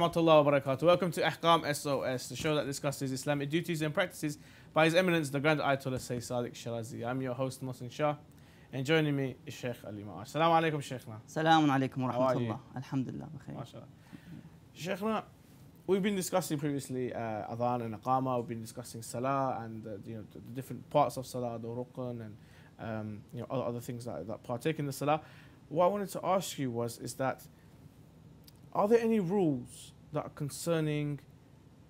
rahmatullah wa barakatuh. Welcome to Ahkam SOS, the show that discusses Islamic duties and practices by His Eminence, the Grand Ayatollah Sayyid Sadiq Shirazi. I'm your host, Mohsin Shah, and joining me is Sheikh Ali Ma'ash. Salaamu Alaikum, Sheikhna. Salaamu Alaikum wa rahmatullah. Alhamdulillah, Sheikhna, we've been discussing previously uh, Adhan and Aqama, we've been discussing Salah and uh, you know, the different parts of Salah, the Rukun and um, you know, other, other things that, that partake in the Salah. What I wanted to ask you was, is that are there any rules that are concerning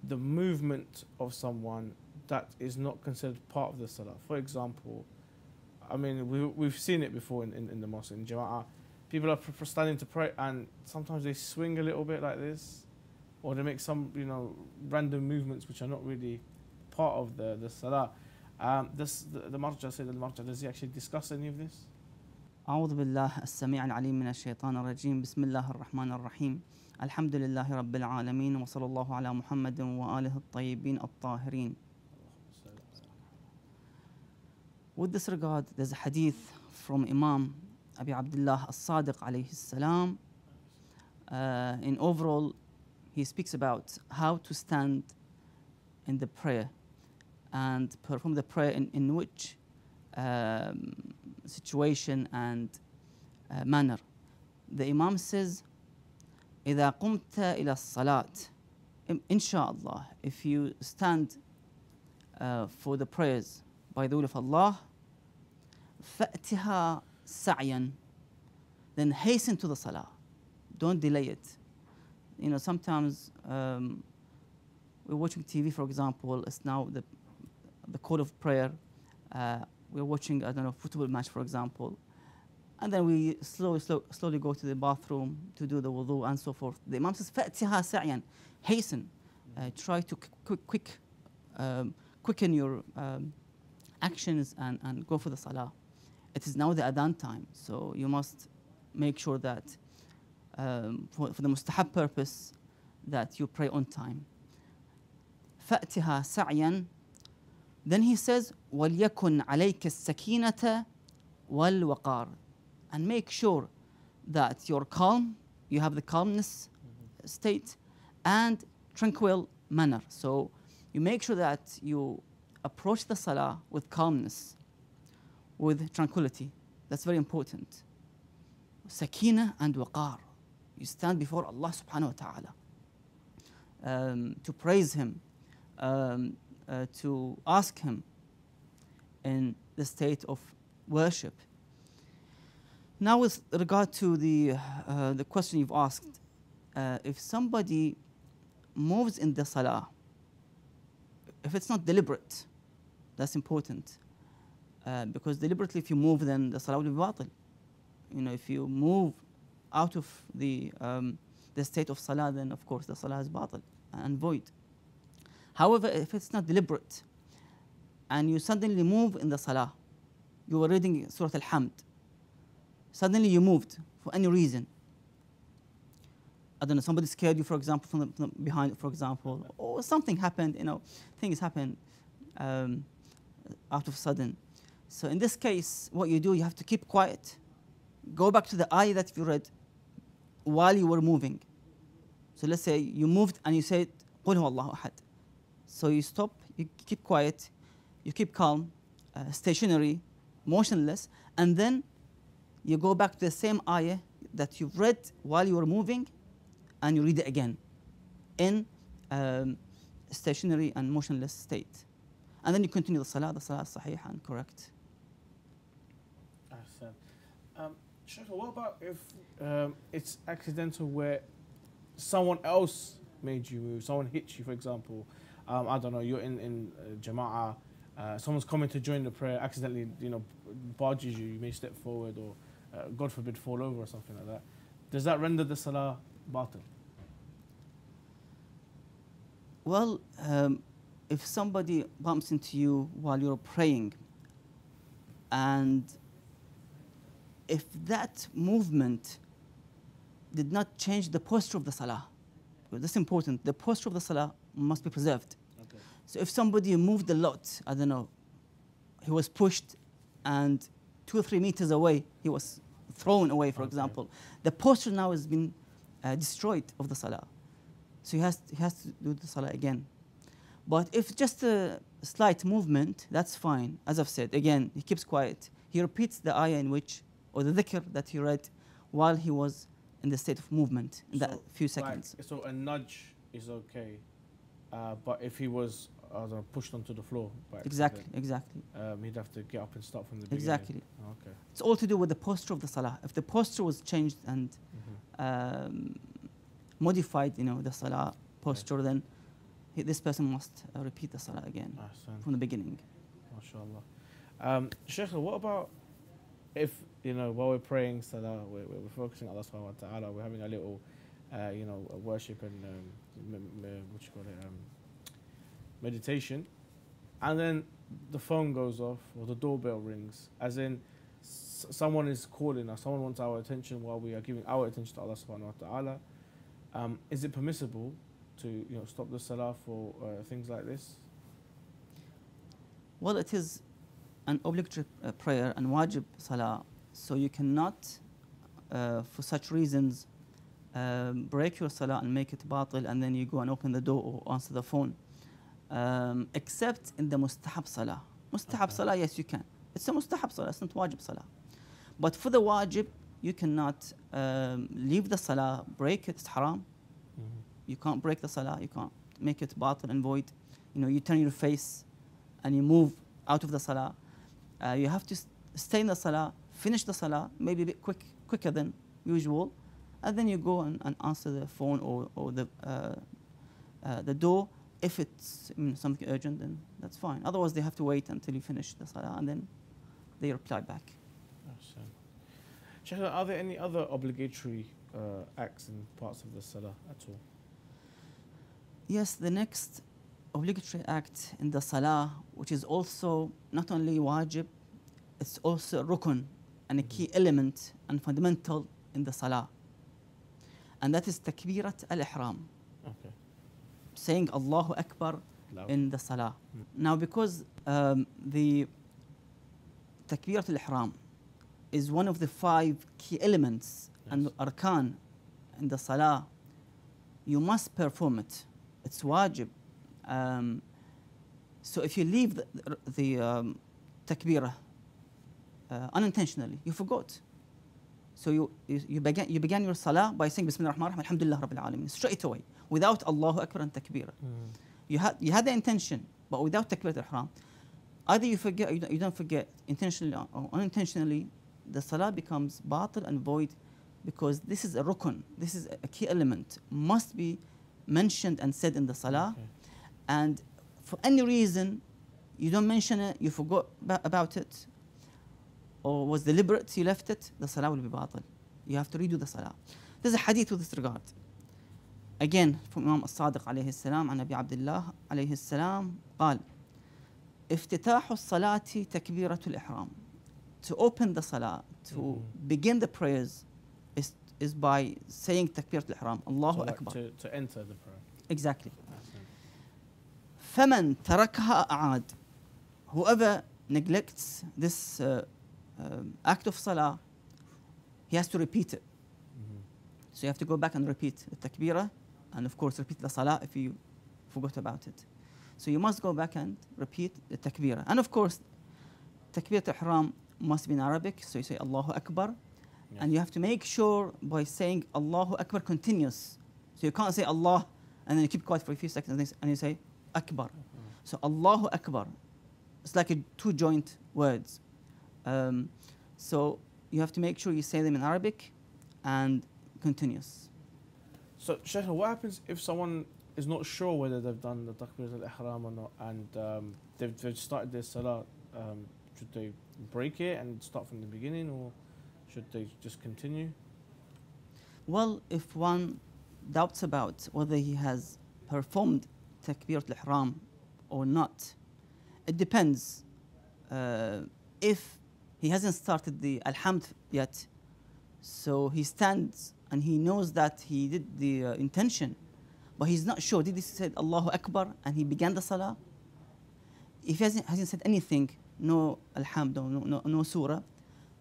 the movement of someone that is not considered part of the Salah? For example, I mean, we, we've seen it before in, in, in the mosque, in Jama'ah People are pr- pr- standing to pray and sometimes they swing a little bit like this or they make some, you know, random movements which are not really part of the, the Salah. Um, this, the, the Marja said, the Marja, does he actually discuss any of this? أعوذ بالله السميع العليم من الشيطان الرجيم بسم الله الرحمن الرحيم الحمد لله رب العالمين وصلى الله على محمد وآله الطيبين الطاهرين With this regard, there's a hadith from Imam Abi Abdullah as-Sadiq alayhi salam. Uh, in overall, he speaks about how to stand in the prayer and perform the prayer in, in which um, situation and uh, manner. The Imam says, إذا قمت إلى الصلاة إن- Inshallah, if you stand uh, for the prayers by the will of Allah, فأتها سعيا then hasten to the salah. Don't delay it. You know, sometimes um, we're watching TV, for example, it's now the, the call of prayer. Uh, we're watching, I don't know, football match, for example. And then we slowly, slow, slowly go to the bathroom to do the wudu and so forth. The Imam says, فَأْتِهَا سَعْيًا Hasten. Uh, try to quick, quick, quick um, quicken your um, actions and, and go for the salah. It is now the adhan time, so you must make sure that um, for, for the mustahab purpose that you pray on time. فأتها سعيا Then he says, وَلْيَكُنْ عَلَيْكَ السَّكِينَةَ وَالْوَقَارِ And make sure that you're calm, you have the calmness state and tranquil manner. So you make sure that you approach the salah with calmness, with tranquility. That's very important. Sakina and waqar. You stand before Allah subhanahu wa ta'ala um, to praise Him, um, uh, to ask Him in the state of worship. Now, with regard to the, uh, the question you've asked, uh, if somebody moves in the salah, if it's not deliberate, that's important. Uh, because deliberately, if you move, then the salah will be batil. You know, if you move out of the, um, the state of salah, then of course the salah is batil and void. However, if it's not deliberate, and you suddenly move in the salah, you were reading Surah Al-Hamd, suddenly you moved for any reason. I don't know, somebody scared you, for example, from, the, from behind, for example, or something happened, you know, things happen um, out of sudden. So in this case, what you do, you have to keep quiet, go back to the ayah that you read while you were moving. So let's say you moved and you said, قُلْ هُوَ اللَّهُ أَحَدٌ. So you stop, you keep quiet, you keep calm, uh, stationary, motionless, and then you go back to the same ayah that you've read while you were moving, and you read it again in um, stationary and motionless state. And then you continue the salah, the salah is sahih and correct. Ahsan. Um, Sheikh, what about if um, it's accidental where someone else made you move, someone hit you, for example? Um, I don't know, you're in, in uh, Jama'ah, uh, someone's coming to join the prayer, accidentally, you know, barges you, you may step forward or, uh, God forbid, fall over or something like that. Does that render the salah batil? Well, um, if somebody bumps into you while you're praying, and if that movement did not change the posture of the salah, this is important. The posture of the salah must be preserved. Okay. So if somebody moved a lot, I don't know, he was pushed and two or three meters away, he was thrown away, for Okay. example, the posture now has been uh, destroyed of the salah. So he has, he has to do the salah again. But if just a slight movement, that's fine. As I've said, again, he keeps quiet. He repeats the ayah in which, or the dhikr that he read while he was in the state of movement in that So, few Like, seconds. so a nudge is okay, uh, but if he was I pushed onto the floor, by Exactly, accident, exactly, um, he'd have to get up and start from the beginning. exactly. Okay. It's all to do with the posture of the salah. If the posture was changed and hmm um, modified, you know, the salah posture, then he, this person must uh, repeat the salah again Ahsan. from the beginning. MashaAllah. Um, Sheikh, what about if, you know, while we're praying Salah, we're, we're focusing on Allah subhanahu wa ta'ala, we're having a little, uh, you know, worship and, um, what you call it, um, meditation, and then the phone goes off or the doorbell rings, as in someone is calling us, someone wants our attention while we are giving our attention to Allah subhanahu wa ta'ala. Um, is it permissible to, you know, stop the Salah for uh, things like this? Well, it is an obligatory uh, prayer and wajib salah, so you cannot, uh, for such reasons, um, break your salah and make it batil, and then you go and open the door or answer the phone, um, except in the mustahab salah. Mustahab Okay. salah, yes, you can. It's a mustahab salah, it's not wajib salah. But for the wajib, you cannot um, leave the salah, break it, it's haram. You can't break the salah, you can't make it batil and void. You know, you turn your face and you move out of the salah. Uh, you have to s- stay in the salah, finish the salah, maybe a bit quick, quicker than usual, and then you go and, and answer the phone or, or the, uh, uh, the door. If it's I mean, something urgent, then that's fine. Otherwise, they have to wait until you finish the salah and then they reply back. Sheikh, are there any other obligatory uh, acts and parts of the salah at all? Yes, the next obligatory act in the salah, which is also not only wajib, it's also rukun and a key element and fundamental in the salah. And that is takbirat al-ihram, Okay. saying Allahu Akbar Loud. in the salah. Mm. Now, because um, the takbirat al-ihram is one of the five key elements and Yes. arkan in the salah, you must perform it. It's wajib. Um, so if you leave the, the um, takbirah uh, unintentionally, you forgot. So you, you, you, began, you began your salah by saying Bismillah ar-Rahman ar-Rahim, Alhamdulillah Rabbil Alameen, straight away, without Allahu Akbar and takbirah. Mm. You had, you had the intention, but without takbirat ihram, either you forget or you don't, you don't forget intentionally or unintentionally, the salah becomes batil and void because this is a rukun, this is a key element, must be mentioned and said in the salah. Okay. And for any reason, you don't mention it, you forgot about it, or was deliberate, you left it, the salah will be batil. You have to redo the salah. There's a hadith with this regard. Again, from Imam الصادق عليه السلام عن أبي عبد الله عليه السلام قال افتتاح الصلاة تكبيرة الإحرام To open the salah, to Mhm. begin the prayers is, is by saying تكبيرة الإحرام Allahu So like Akbar. to, to enter the prayer. Exactly. Ahsan. فمن تركها أعاد whoever neglects this uh, um, act of salah he has to repeat it Mhm. so you have to go back and repeat the takbirah and of course repeat the salah if you forgot about it so you must go back and repeat the takbirah and of course takbirat ihram must be in Arabic so you say Allahu Akbar Yeah. and you have to make sure by saying Allahu Akbar continuous so you can't say Allah and then you keep quiet for a few seconds and then- you say Akbar Mhm. so Allahu Akbar, it's like a two joint words. Um, so you have to make sure you say them in Arabic and continuous. So, Sheikh, what happens if someone is not sure whether they've done the takbir al-ihram or not, and um, they've, they've started their salah? Um, should they break it and start from the beginning, or should they just continue? Well, if one doubts about whether he has performed takbir al-ihram or not, it depends. Uh, if he hasn't started the alhamd yet, so he stands and he knows that he did the uh, intention, but he's not sure. Did he say Allahu Akbar and he began the salah? If he hasn't, hasn't said anything, no Alhamd, no, no, no surah,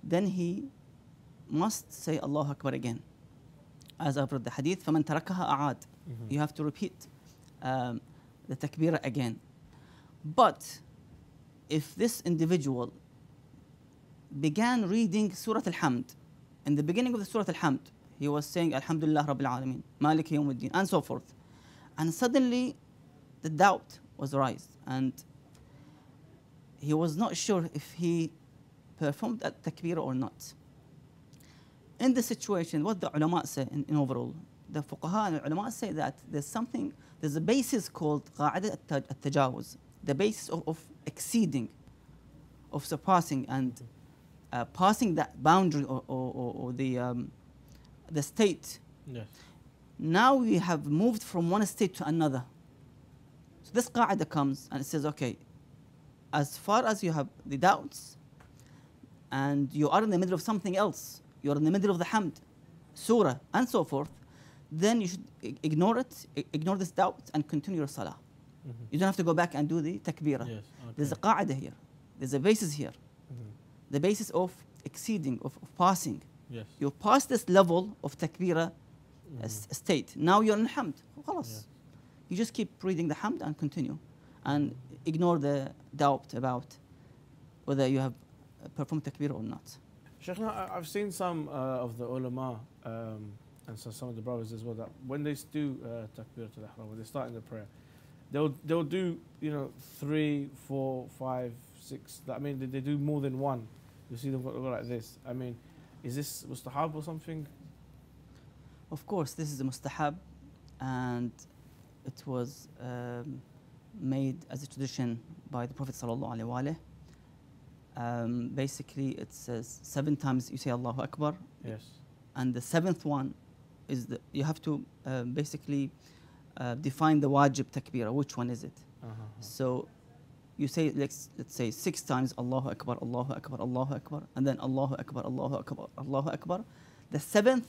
then he must say Allahu Akbar again. As I've read the hadith, فَمَنْ تَرَكَهَا أَعَاد. Mhm. You have to repeat um, the takbirah again. But if this individual began reading Surah Al-Hamd, in the beginning of the Surah Al-Hamd, he was saying Alhamdulillah Rabbil Alameen, Malik Yawmuddin, and so forth. And suddenly the doubt was raised, and he was not sure if he performed that takbirah or not. In this situation, what the ulama say in, in overall, the fuqaha and the ulama say that there's something, there's a basis called qa'idah al-tajawuz, the basis of, of exceeding, of surpassing and uh, passing that boundary or, or, or, or the, um, the state. Yes. Now we have moved from one state to another. So this qa'idah comes and it says, okay, as far as you have the doubts and you are in the middle of something else, you're in the middle of the hamd, surah, and so forth, then you should ignore it, ignore this doubt, and continue your salah. Mhm. You don't have to go back and do the takbirah. Yes. There's a okay. qa'idah here, there's a basis here, Mhm the basis of exceeding, of, of passing. Yes. You pass this level of takbirah mm. Mm-hmm. state. Now you're in hamd. Yeah. You just keep reading the hamd and continue. And ignore the doubt about whether you have uh, performed takbir or not. Sheikh, I've seen some uh, of the ulama um, and so some of the brothers as well that when they do uh, takbirat al-ihram, when they start in the prayer, they'll they'll do you know three, four, five, six. I mean, they, they do more than one you see them go, like this. I mean, is this mustahab or something? Of course, this is a mustahab, and it was um, made as a tradition by the Prophet sallallahu alaihi wasallam. Um, basically, it says seven times you say Allahu Akbar, Yes. and the seventh one is the you have to uh, basically uh, define the wajib takbirah. Which one is it? Uh-huh. So you say let's let's say six times Allahu Akbar, Allahu Akbar, Allahu Akbar, and then Allahu Akbar, Allahu Akbar, Allahu Akbar. The seventh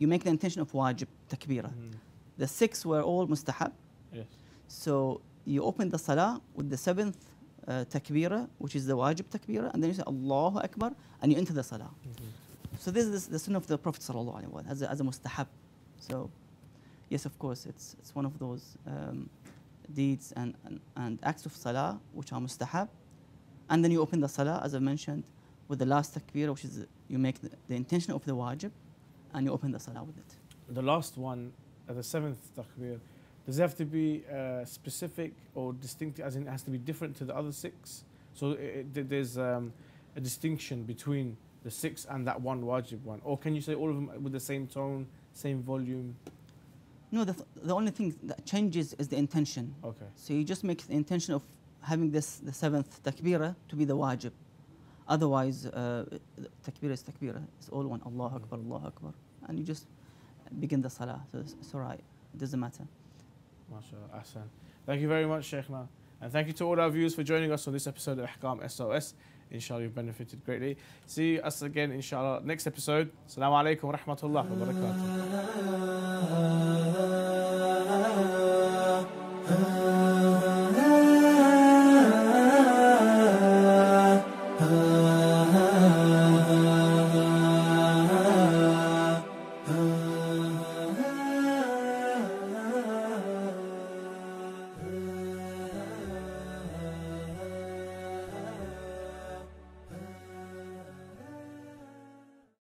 you make the intention of wajib takbirah. Mhm. The six were all mustahab. Yes. So you open the salah with the seventh uh, takbirah, which is the wajib takbirah, and then you say Allahu Akbar, and you enter the salah. Mhm. So this is the sunnah of the Prophet sallallahu alaihi wasallam as a, as a mustahab. So yes, of course, it's it's one of those um, deeds and, and, and acts of salah which are mustahab, and then you open the salah as I mentioned with the last takbir, which is you make the, the intention of the wajib, and you open the salah with it. The last one, uh, the seventh takbir, does it have to be uh, specific or distinct, as in it has to be different to the other six? So it, it, there's um, a distinction between the six and that one wajib one? Or can you say all of them with the same tone, same volume? No, the, th- the only thing that changes is the intention. Okay. So you just make the intention of having this the seventh takbirah to be the wajib. Otherwise, uh, takbirah is takbirah. It's all one. Allahu Akbar, Allahu Akbar. And you just begin the salah. So it's, it's all right. It doesn't matter. MashaAllah. Ahsan. Thank you very much, Shaykhna. And thank you to all our viewers for joining us on this episode of Ahkam SOS. Inshallah, you've benefited greatly. See us again, inshallah, next episode. Assalamu alaikum wa rahmatullah wa barakatuh.